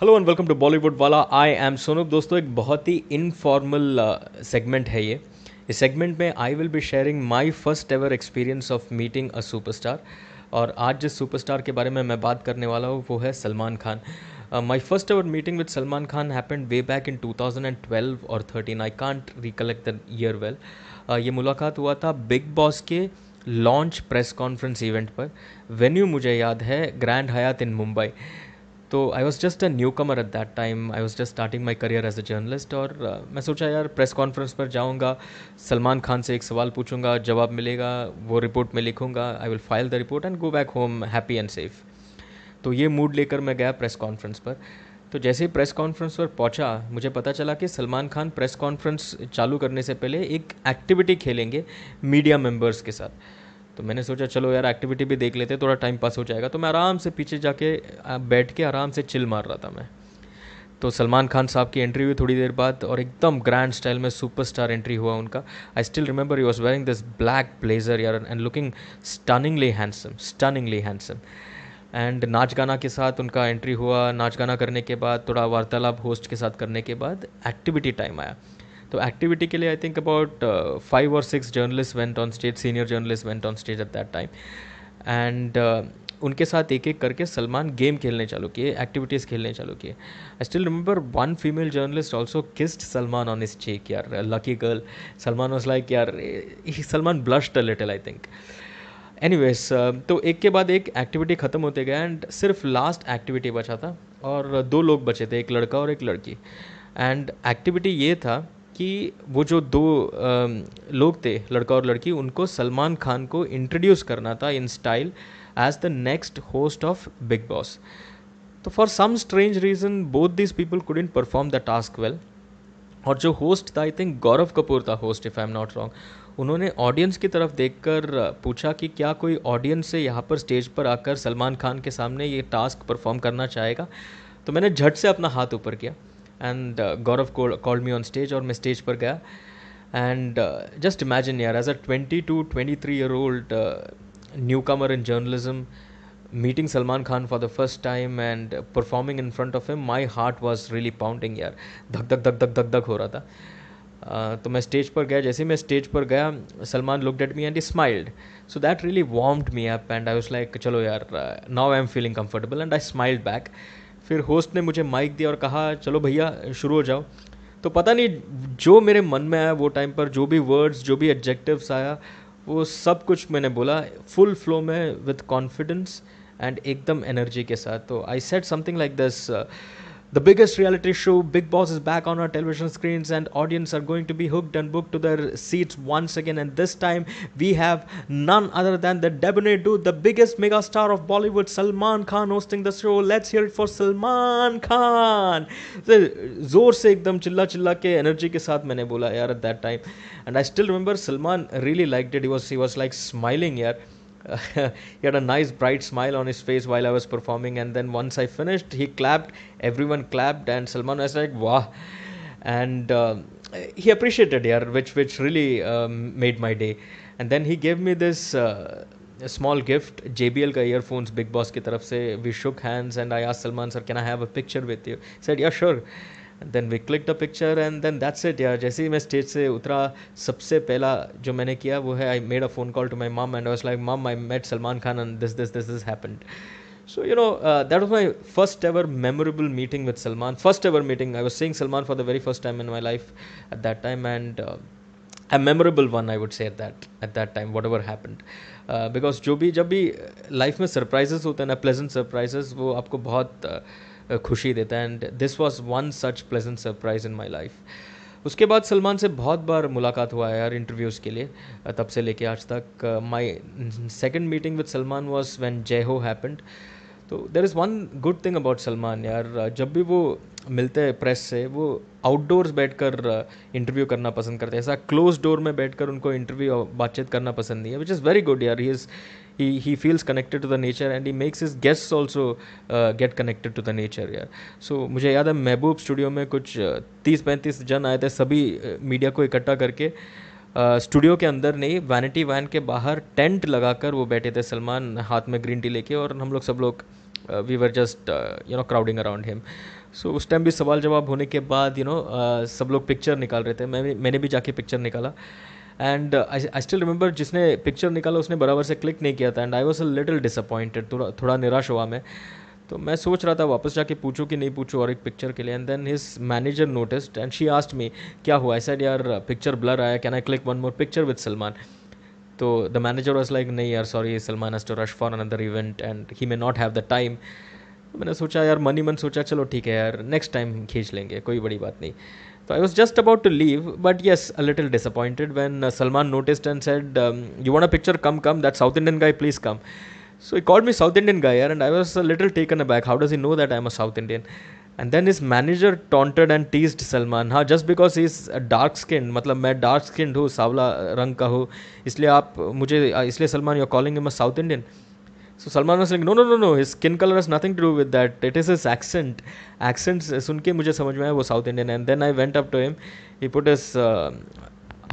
Hello and welcome to Bollywood वाला I M सोनूप दोस्तों, एक बहुत ही इनफॉर्मल सेगमेंट है ये। इस सेगमेंट में I will be sharing my first ever experience of meeting a superstar और आज जिस सुपरस्टार के बारे में मैं बात करने वाला हूँ, वो है Salman Khan. My first ever meeting with Salman Khan happened way back in 2012 और 13 I can't recollect the year well ये मुलाकात हुआ था बिग बॉस के लॉन्च प्रेस कॉन्फ्रेंस इवेंट पर। वेन्यू मुझे याद है ग्रैंड हयात इन मुंबई तो I was just a newcomer at that time I was just starting my career as a journalist और uh, मैं सोचा यार प्रेस कॉन्फ्रेंस पर जाऊँगा सलमान खान से एक सवाल पूछूँगा जवाब मिलेगा वो रिपोर्ट में लिखूँगा I will file the report and go back home happy and safe तो ये मूड लेकर मैं गया प्रेस कॉन्फ्रेंस पर। तो जैसे ही प्रेस कॉन्फ्रेंस पर पहुँचा मुझे पता चला कि सलमान खान प्रेस कॉन्फ्रेंस चालू करने से पहले एक एक्टिविटी खेलेंगे मीडिया मेंबर्स के साथ। तो मैंने सोचा, चलो यार एक्टिविटी भी देख लेते, थोड़ा टाइम पास हो जाएगा। तो मैं आराम से पीछे जाके बैठ के आराम से चिल मार रहा था मैं। तो सलमान खान साहब की एंट्री हुई थोड़ी देर बाद और एकदम ग्रैंड स्टाइल में सुपरस्टार एंट्री हुआ उनका। I still remember you was wearing this black blazer यार and looking stunningly handsome stunningly handsome and नाच गाना के साथ उनका एंट्री हुआ। नाच गाना करने के बाद, थोड़ा वार्तालाप होस्ट के साथ करने के बाद एक्टिविटी टाइम आया। तो एक्टिविटी के लिए आई थिंक अबाउट फाइव और six journalist went on stage senior journalist went on stage at that time and उनके साथ एक एक करके सलमान गेम खेलने चालू किए एक्टिविटीज़ खेलने चालू किए. I still remember one female journalist also kissed Salman on his cheek यार lucky girl Salman was like यार Salman blushed little I think anyways तो एक के बाद एक एक्टिविटी ख़त्म होते गए एंड सिर्फ़ लास्ट एक्टिविटी बचा था और दो लोग बचे थे, एक लड़का और एक लड़की. एंड एक्टिविटी ये था कि वो जो दो लोग थे, लड़का और लड़की, उनको सलमान खान को इंट्रोड्यूस करना था in style as the next host of Bigg Boss तो for some strange reason both this people couldn't perform the task well और जो होस्ट था आई थिंक गौरव कपूर था host if I am not wrong उन्होंने audience की तरफ़ देखकर पूछा कि क्या कोई ऑडियंस से यहाँ पर स्टेज पर आकर सलमान खान के सामने ये टास्क परफॉर्म करना चाहेगा? तो मैंने झट से अपना हाथ ऊपर किया। And Gaurav call me on stage और मैं स्टेज पर गया एंड जस्ट इमेजिन यार as a twenty two twenty three year old newcomer in journalism meeting Salman Khan for the first time and performing in front of him my heart was really pounding यार धक धक धक धक धक धक हो रहा था Uh, तो मैं स्टेज पर गया जैसे मैं स्टेज पर गया Salman look at me and smiled so that really warmed me up and I was like चलो यार now I am feeling comfortable and I smiled back फिर होस्ट ने मुझे माइक दिया और कहा, चलो भैया, शुरू हो जाओ। तो पता नहीं, जो मेरे मन में आया वो टाइम पर, जो भी वर्ड्स जो भी एडजेक्टिव्स आया, वो सब कुछ मैंने बोला फुल फ्लो में विथ कॉन्फिडेंस एंड एकदम एनर्जी के साथ। तो I set something like this The biggest reality show, Big Boss, is back on our television screens, and audience are going to be hooked and booked to their seats once again. And this time, we have none other than the debonair dude, the biggest mega star of Bollywood, Salman Khan, hosting the show. Let's hear it for Salman Khan. जोर से एकदम चिल्ला चिल्ला के energy के साथ मैंने बोला यार at that time and I still remember Salman really like it he was he was like smiling यार he had a nice bright smile on his face while I was performing. And then once I finished, he clapped. Everyone clapped, and Salman was like, "Wow!" And uh, he appreciated here, which which really um, made my day. And then he gave me this. Uh, gift, JBL earphones, big L का earphones big boss की तरफ से we shook I and I us Salman sir can I have a picture sure then we click the picture and then that's it यार जैसे ही मैं stage से उतरा सबसे पहला जो मैंने किया वो है I made a phone call to my mum and was like mum I met Salman Khan and this this this this happened So, you know, uh, that was my first ever memorable meeting with Salman. First ever meeting. I was seeing Salman for the very first time in my life at that time, and uh, a memorable one, I would say at that at that time, whatever happened. Uh, because जो भी जब भी life में surprises होते हैं ना pleasant surprises वो आपको बहुत uh, खुशी देता है। And this was one such pleasant surprise in my life उसके बाद सलमान से बहुत बार मुलाकात हुआ है यार इंटरव्यूज़ के लिए तब से लेके आज तक। My second meeting with Salman was when Jai Ho happened तो there is one good thing about Salman यार जब भी वो मिलते हैं प्रेस से, वो आउटडोर्स बैठकर इंटरव्यू करना पसंद करते हैं। ऐसा क्लोज डोर में बैठकर उनको इंटरव्यू बातचीत करना पसंद नहीं है विच इज़ वेरी गुड यार। He is he he feels connected to the nature and he makes his guests also uh, get connected to the nature यार so मुझे याद है महबूब स्टूडियो में कुछ तीस पैंतीस जन आए थे सभी मीडिया को इकट्ठा करके। स्टूडियो के अंदर नहीं वैनिटी वैन के बाहर टेंट लगाकर वो बैठे थे सलमान हाथ में ग्रीन टी लेके और हम लोग सब लोग we were just you know crowding around him so उस टाइम भी सवाल जवाब होने के बाद you you know know, uh, सब लोग पिक्चर निकाल रहे थे। मैं मैंने भी जाके पिक्चर निकाला। एंड आई स्टिल रिमेंबर जिसने पिक्चर निकाला, उसने बराबर से क्लिक नहीं किया था and I was a little disappointed थोड़ा थोड़ा निराश हुआ मैं। तो मैं सोच रहा था वापस जाके पूछूँ कि नहीं पूछूँ और एक पिक्चर के लिए। And then his manager noticed and she asked me क्या हुआ? ऐसा यार पिक्चर ब्लर आया can I click one more picture with Salman तो द मैनेजर वॉज़ लाइक नहीं यार sorry Salman has to rush for another event and he may not have the time मैंने सोचा, यार मनी मन सोचा, चलो ठीक है यार नेक्स्ट टाइम खींच लेंगे, कोई बड़ी बात नहीं. So I was just about to leave, but yes, a little disappointed when uh, Salman noticed and said, um, "You want a picture? Come, come. That South Indian guy, please come." So he called me South Indian guy, and I was a little taken aback. How does he know that I'm a South Indian? And then his manager taunted and teased Salman. हाँ just because he's dark skinned मतलब मैं dark skinned हूँ सावला रंग का हूँ इसलिए आप मुझे इसलिए Salman you calling him a South Indian So Salman Khan Singh no no no no his skin colour is nothing to do with that it is is accent accent सुन के मुझे समझ में आया, वो South Indian and then I went up to him he put his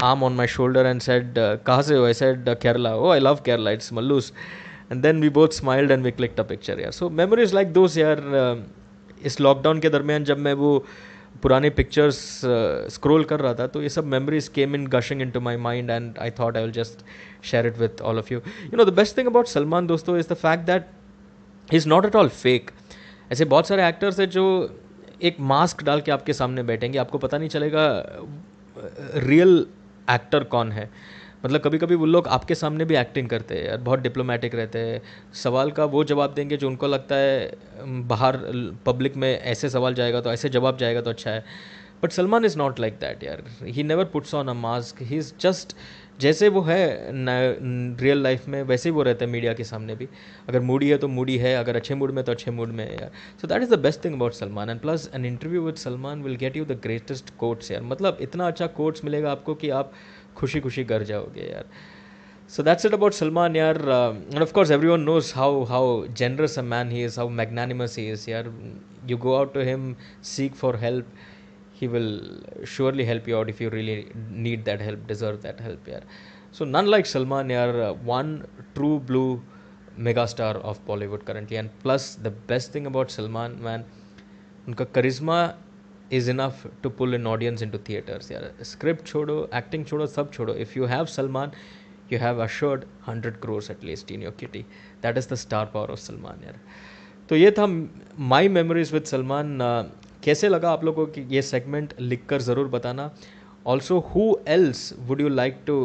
arm on my shoulder and said कहा से हो? I said Kerala हो I love Kerala it's Mallus and then we both smiled and we click the picture यार so memories like दोस्त यार इस lockdown के दरमियान जब मैं वो पुराने पिक्चर्स स्क्रोल uh, कर रहा था तो ये सब memories came in gushing into my mind and I thought I will just share it with all of you you know the best thing about Salman दोस्तों is the fact that is not at all fake ऐसे बहुत सारे actors हैं जो एक mask डाल के आपके सामने बैठेंगे आपको पता नहीं चलेगा रियल एक्टर कौन है। मतलब कभी कभी वो लोग आपके सामने भी एक्टिंग करते हैं यार बहुत डिप्लोमेटिक रहते हैं। सवाल का वो जवाब देंगे जो उनको लगता है, बाहर पब्लिक में ऐसे सवाल जाएगा तो ऐसे जवाब जाएगा तो अच्छा है। But Salman is not like that यार he never puts on a mask he is just जैसे वो है रियल लाइफ में वैसे ही वो रहता है मीडिया के सामने भी। अगर मूडी है तो मूडी है अगर अच्छे मूड में तो अच्छे मूड में है यार। So that is the best thing about Salman and plus an interview with Salman will get you the greatest quotes यार। मतलब इतना अच्छा कोट्स मिलेगा आपको कि आप खुशी खुशी कर जाओगे यार। So that's it about salman yaar uh, and of course everyone knows how how a man he is how magnanimous he is yaar you go out to him seek for help. he will surely help you out if you really need that help deserve that help yaar so none like salman yaar uh, one true blue megastar of bollywood currently and plus the best thing about salman man उनका करिश्मा is enough to pull in audience into theatres यार script छोड़ो acting छोड़ो सब छोड़ो if you have Salman you have assured hundred crores at least in your kitty that is the star power of Salman यार तो ये था माई memories with Salman कैसे लगा आप लोगों को ये सेगमेंट लिख कर ज़रूर बताना? Also who else would you like to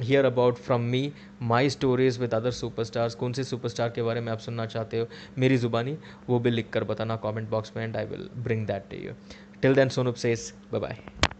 hear about from me my stories with other superstars कौन से सुपरस्टार के बारे में आप सुनना चाहते हो? मेरी ज़ुबानी, वो भी लिख कर बताना कॉमेंट बॉक्स में and I will bring that to you till then Sonup says bye bye.